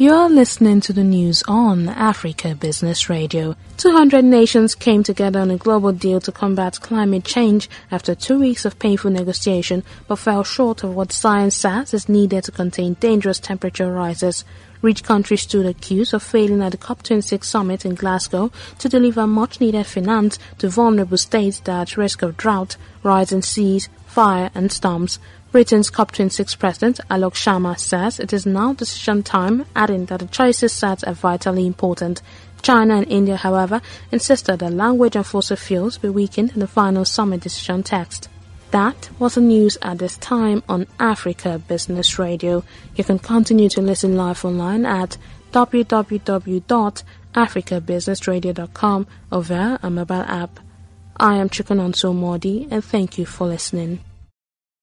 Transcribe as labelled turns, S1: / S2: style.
S1: You're listening to the news on Africa Business Radio. 200 nations came together on a global deal to combat climate change after two weeks of painful negotiation, but fell short of what science says is needed to contain dangerous temperature rises. Rich countries stood accused of failing at the COP26 summit in Glasgow to deliver much needed finance to vulnerable states that are at risk of drought, rising seas, fire, and storms. Britain's COP26 president Alok Sharma says it is now decision time, adding that the choices set are vitally important. China and India, however, insisted that language on fossil fuels be weakened in the final summit decision text. That was the news at this time on Africa Business Radio. You can continue to listen live online at www.africabusinessradio.com or via a mobile app. I am Chikononso Modi and thank you for listening.